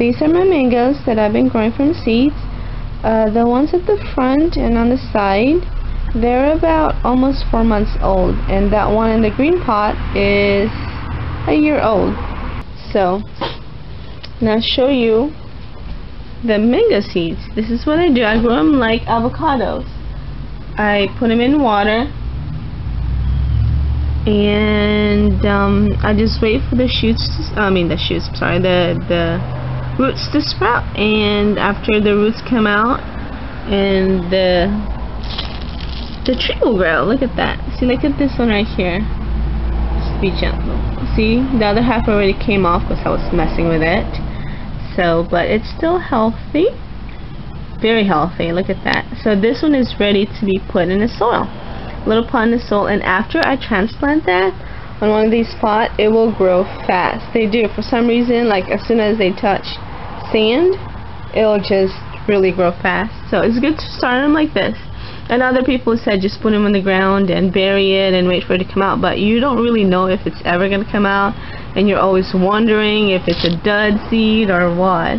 These are my mangoes that I've been growing from seeds. Uh, the ones at the front and on the side, they're about almost four months old. And that one in the green pot is a year old. So, now show you the mango seeds. This is what I do. I grow them like avocados. I put them in water and um, I just wait for the shoots, I mean the shoots, sorry, the, the roots to sprout and after the roots come out and the the tree will grow. Look at that. See, look at this one right here. Just be gentle. See, the other half already came off because I was messing with it. So, but it's still healthy. Very healthy. Look at that. So this one is ready to be put in the soil. Little pot in the soil. And after I transplant that, on one of these pots, it will grow fast. They do. For some reason, like as soon as they touch sand, it'll just really grow fast. So it's good to start them like this. And other people said just put them on the ground and bury it and wait for it to come out. But you don't really know if it's ever going to come out. And you're always wondering if it's a dud seed or what.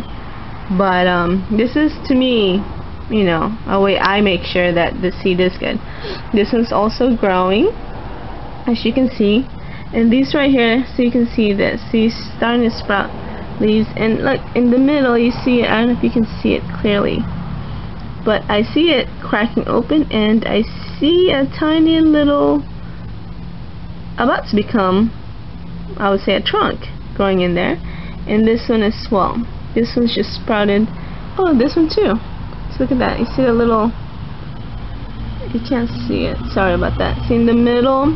But um, this is, to me, you know, a way I make sure that the seed is good. This one's also growing, as you can see and these right here so you can see this see starting to sprout leaves. And look in the middle you see it I don't know if you can see it clearly but I see it cracking open and I see a tiny little about to become I would say a trunk growing in there. And this one is well this one's just sprouted. Oh this one too. So look at that. You see the little you can't see it. Sorry about that. See in the middle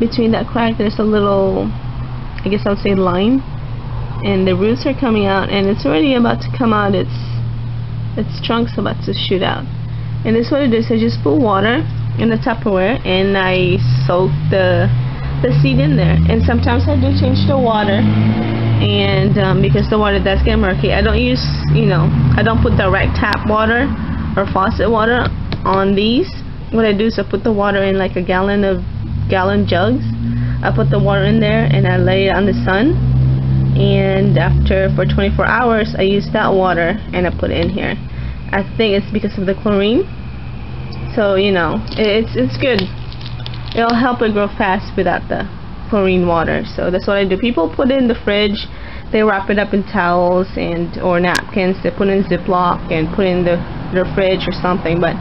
between that crack there's a little I guess I would say line. And the roots are coming out and it's already about to come out. Its its trunk's about to shoot out. And this what it is. I just put water in the Tupperware and I soak the the seed in there. And sometimes I do change the water and um, because the water does get murky. I don't use you know I don't put direct tap water or faucet water on these. What I do is I put the water in like a gallon of gallon jugs. I put the water in there and I lay it on the sun and after for 24 hours I use that water and I put it in here. I think it's because of the chlorine. So you know, it's it's good. It'll help it grow fast without the chlorine water. So that's what I do. People put it in the fridge. They wrap it up in towels and or napkins. They put in Ziploc and put in the the fridge or something. But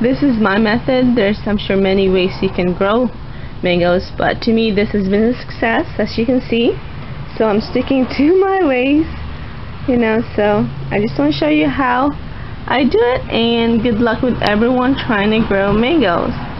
this is my method. There's I'm sure many ways you can grow mangoes but to me this has been a success as you can see. So I'm sticking to my ways you know so I just want to show you how I do it and good luck with everyone trying to grow mangoes